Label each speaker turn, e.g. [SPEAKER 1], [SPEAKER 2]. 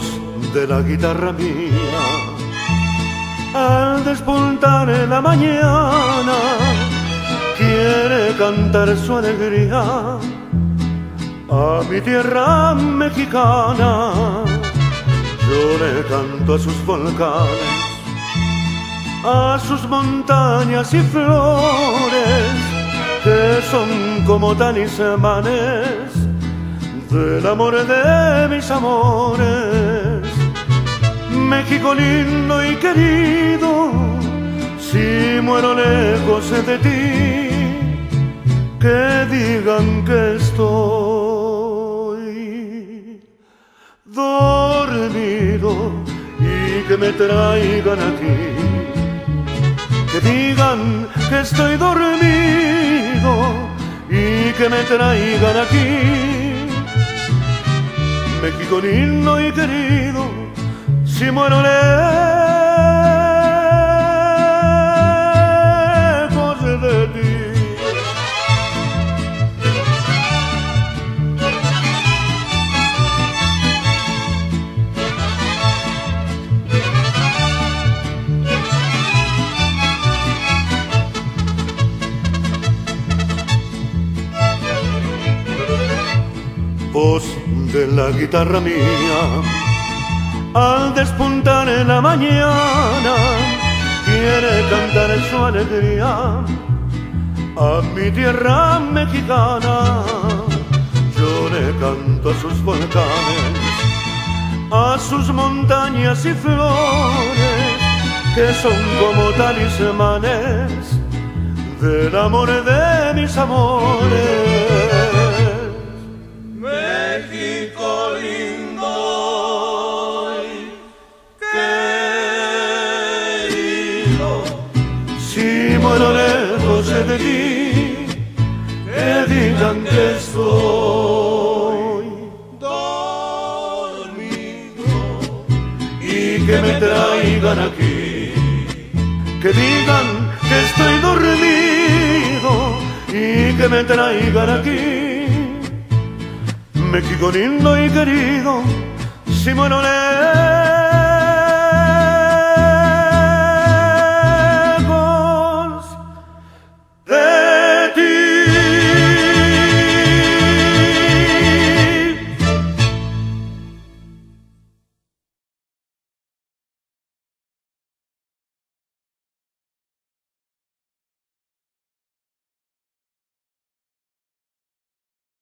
[SPEAKER 1] de la guitarra mía al despuntar en la mañana quiere cantar su alegría a mi tierra mexicana. Yo le canto a sus volcanes, a sus montañas y flores que son como talismanes del amor de mis amores. México lindo y querido, si muero lejos de ti, que digan que estoy dormido y que me traigan aquí. Que digan que estoy dormido y que me traigan aquí México lindo y querido, si muero Voz de la guitarra mía, al despuntar en la mañana, quiere cantar su alegría a mi tierra mexicana. Yo le canto a sus volcanes, a sus montañas y flores, que son como talismanes del amor de mis amores. Muero lejos de ti, que digan que estoy
[SPEAKER 2] dormido,
[SPEAKER 1] y que me traigan aquí. Que digan que estoy dormido y que me traigan aquí. México lindo y querido, si muero lejos